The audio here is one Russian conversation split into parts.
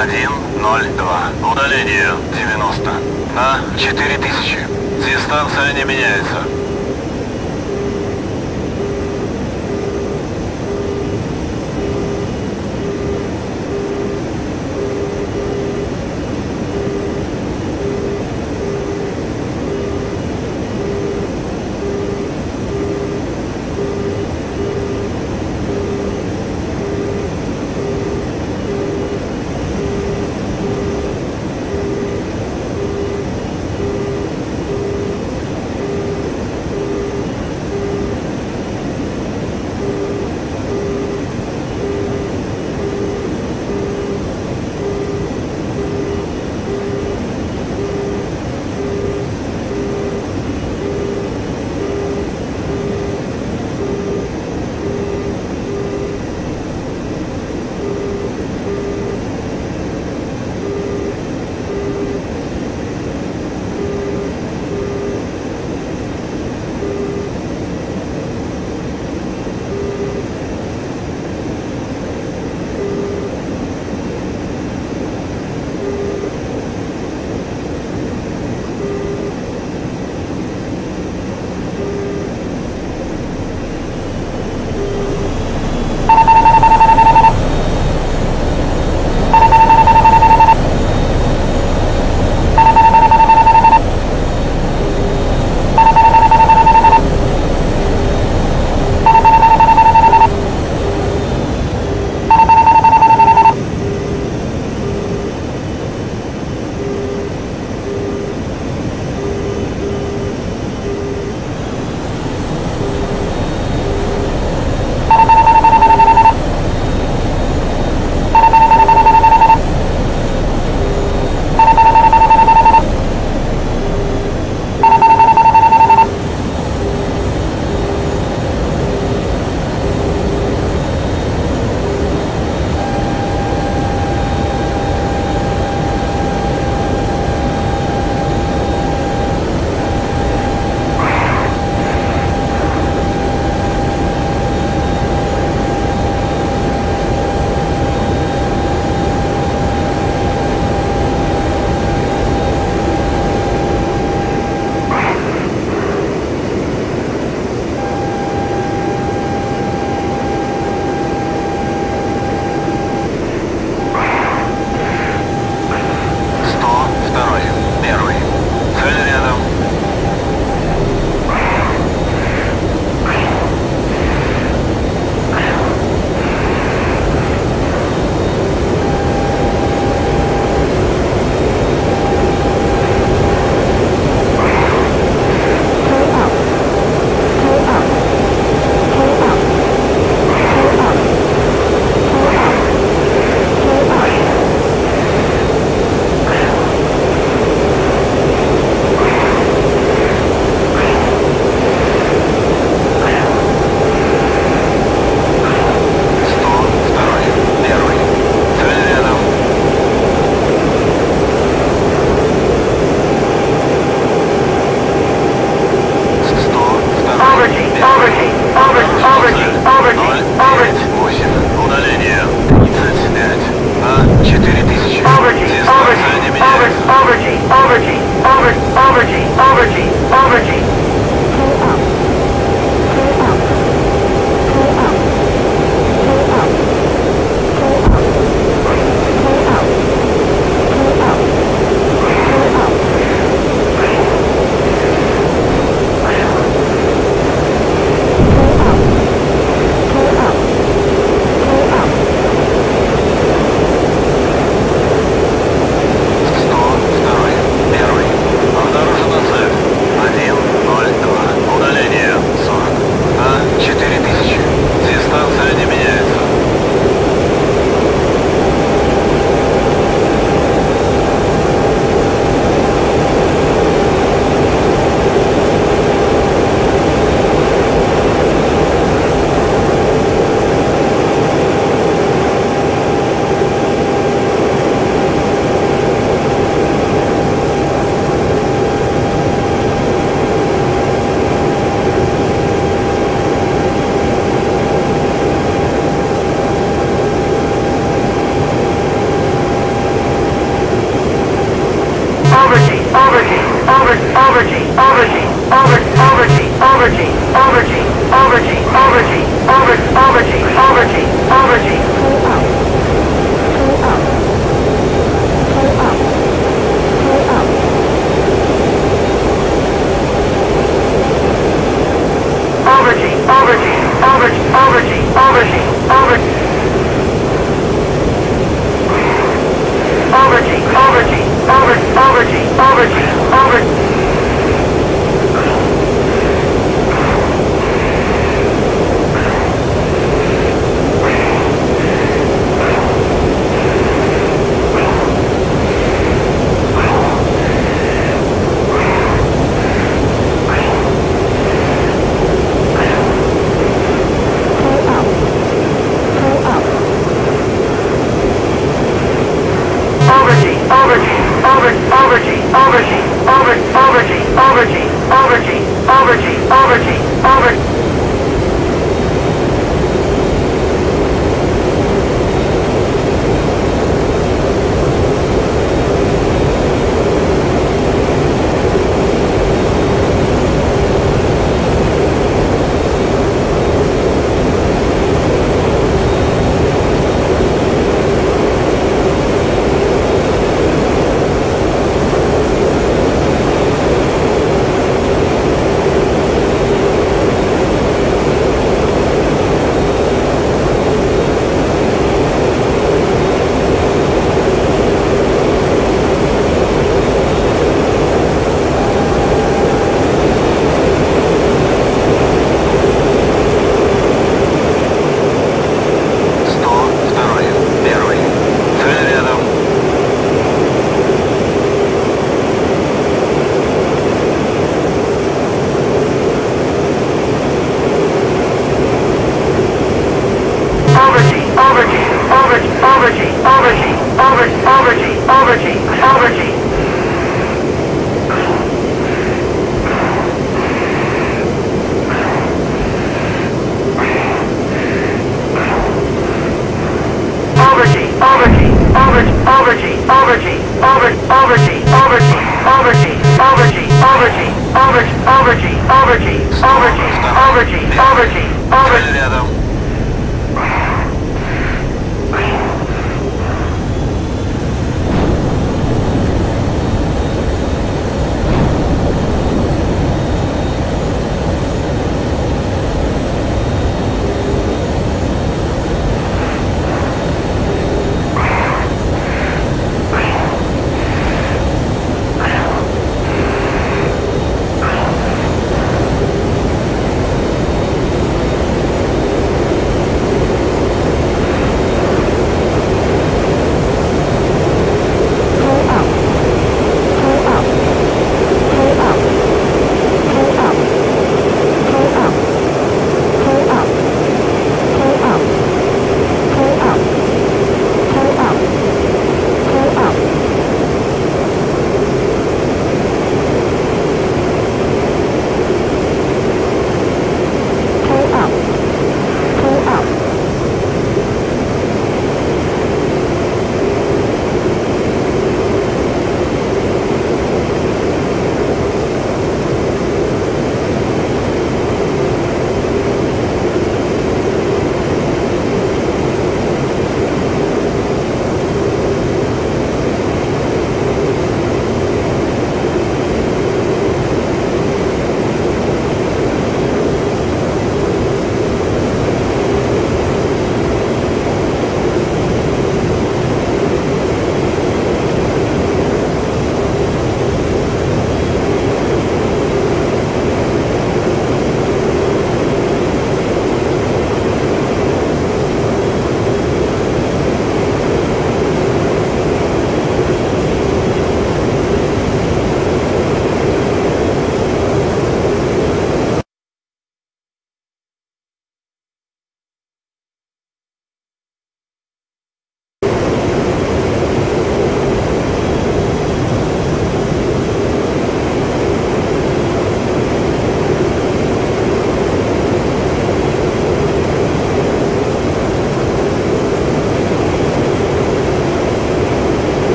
102. Удаление 90. На 4000. Дистанция не меняется.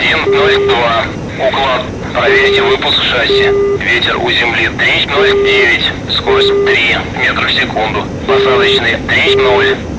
102. Уклад. Проверьте выпуск шасси. Ветер у земли 309. Скорость 3 метра в секунду. Посадочный 30.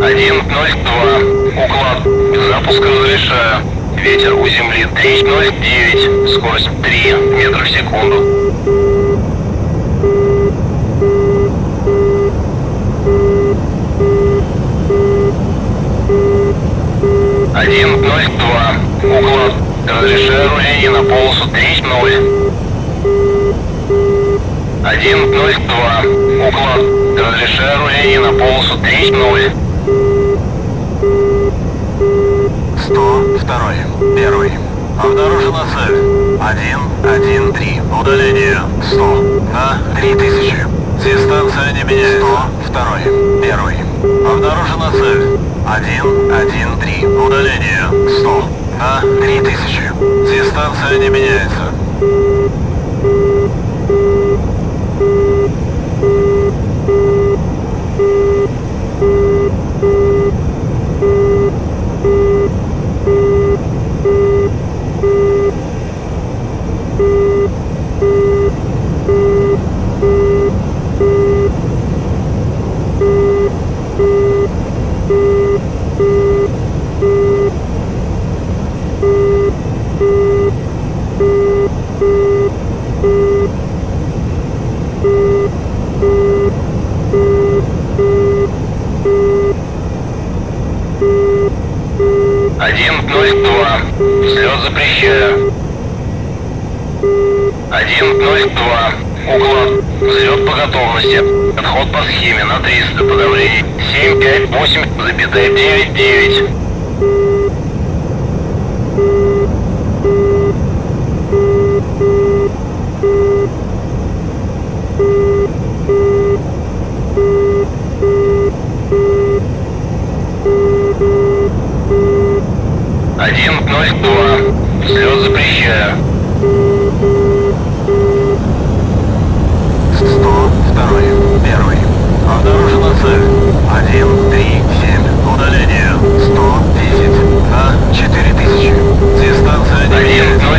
1.02. Уклад. Запуск разрешаю. Ветер у земли 3.09. Скорость 3 метра в секунду. Один ноль два. Уклад. Разрешаю руление на полосу три ноль. Один ноль два. Уклад. Разрешаю руление на полосу три ноль. 102. Первый. Обнаружена цель. 113. Удаление 100 на 3000. Дистанция не меняется. 102. Первый. Обнаружена цель. 113. Удаление 100 на 3000. Дистанция не меняется. Один ноль два. Взлет запрещаю. Один ноль два. Уклад. Взлет готовности. Отход по схеме на 300 подавление. 7, 5, 8, запятая 9, 9. Один ноль два. Взлет запрещаю. Позиция 1, 3, 7. Удаление 100 тысяч на 4000. Дистанция 9.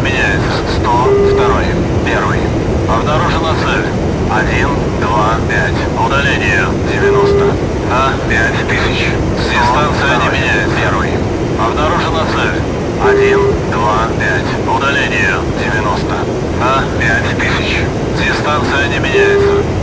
Координаты меняются. 100, 2, 1. Обнаружена цель. 1, 2, 5. Удаление 90 на 5000. Дистанция не меняется. 1. Обнаружена цель. 1, 2, 5. Удаление 90 на 5000. Дистанция не меняется.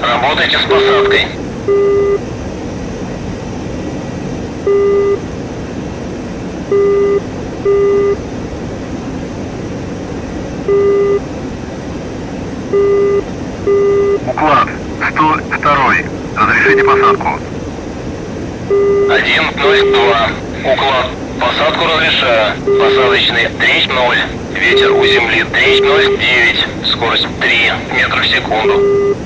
Работайте с посадкой. Уклад 102. Разрешите посадку. 102. Уклад. Посадку разрешаю. Посадочный 3.0. Ветер у земли 3.09. Скорость 3 метра в секунду.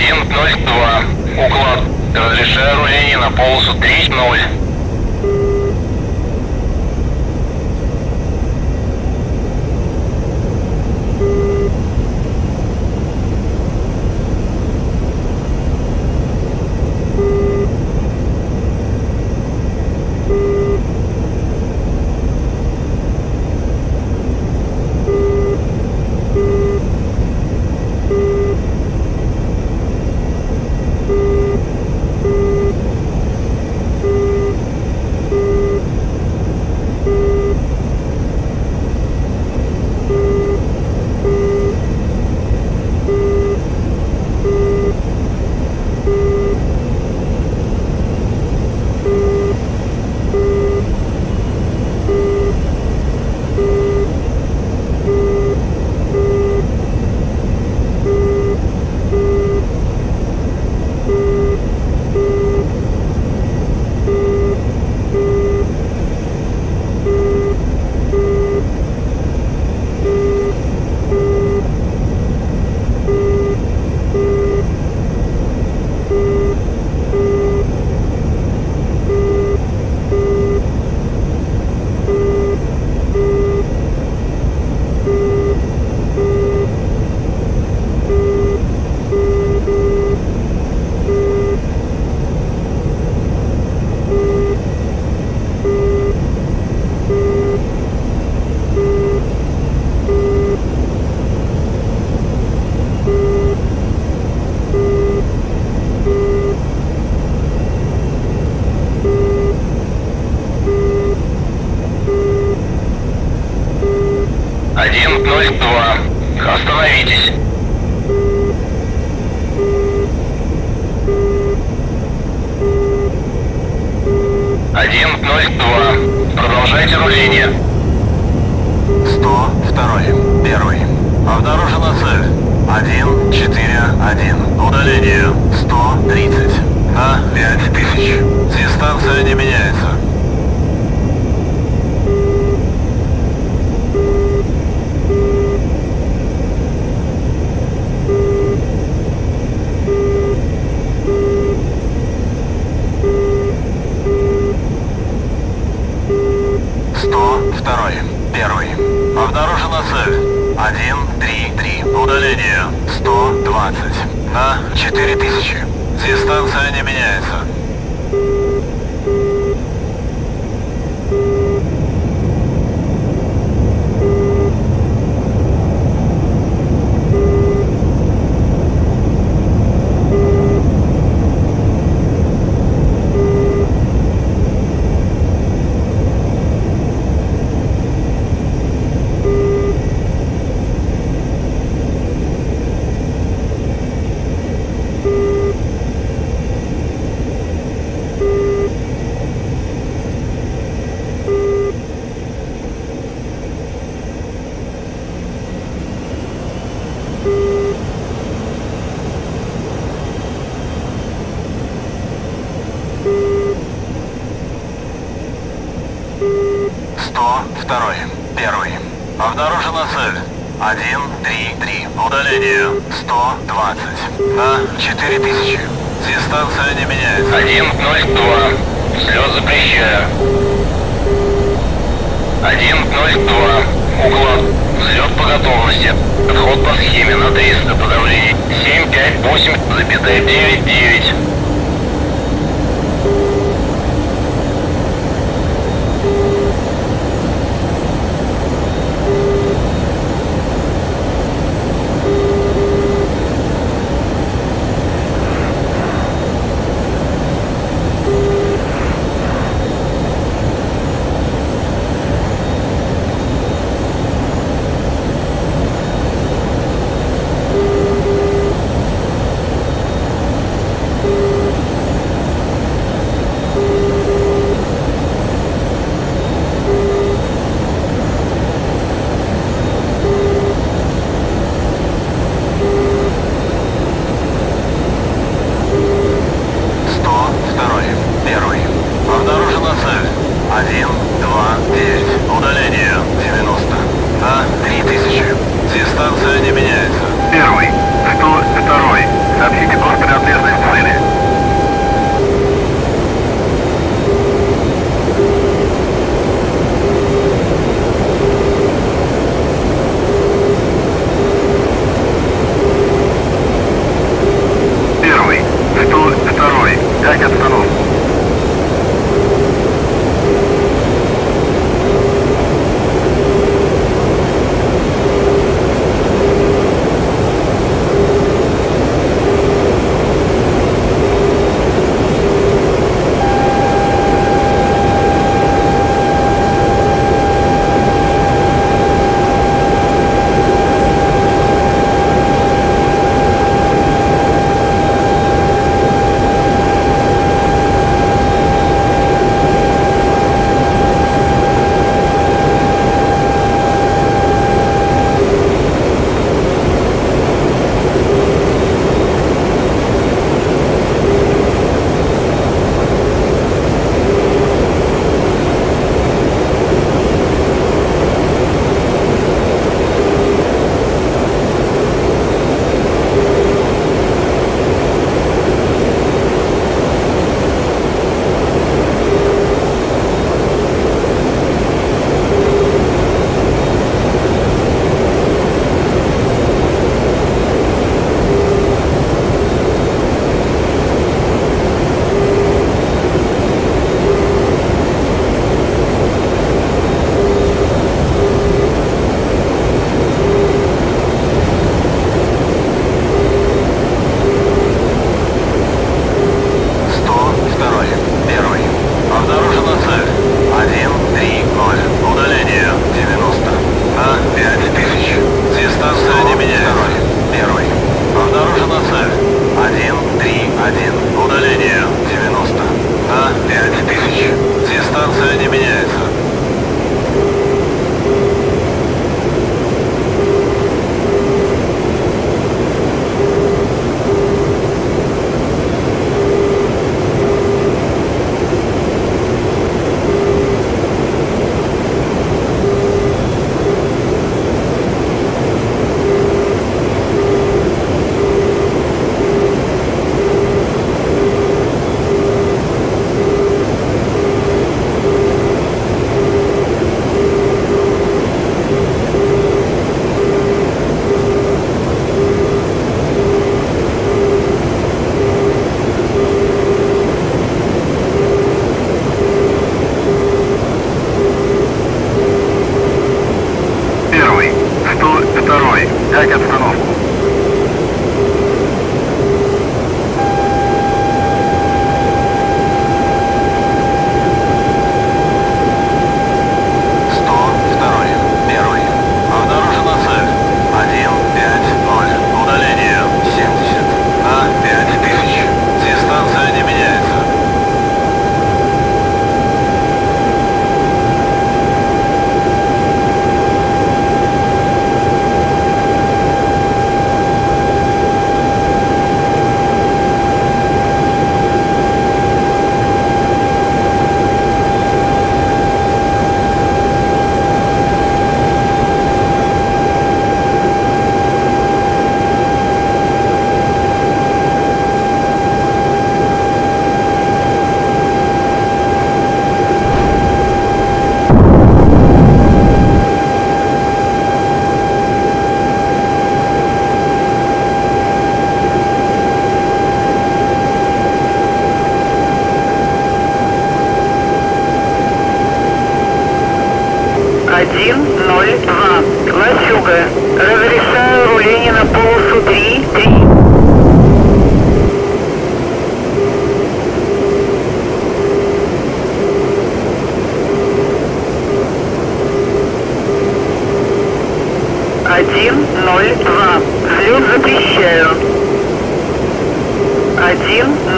1.02. Уклад. Разрешаю руление на полосу 3.0.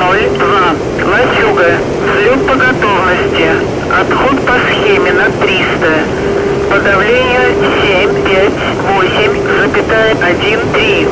Водяной 2. Лачуга. Взлет по готовности. Отход по схеме на 300. Подавление 7, 5, 8, запятая 1, 3.